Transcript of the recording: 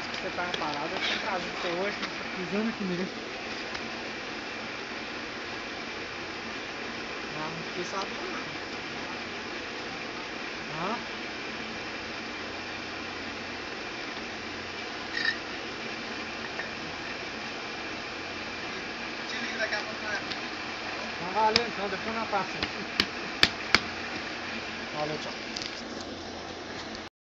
horas que você estava parado, eu tinha trazido até hoje, pisando aqui mesmo. Ah, não fiquei sabendo nada. Ah. Tá Te liga daqui a pouco na Então valeu então, depois na passa. Valeu, tchau.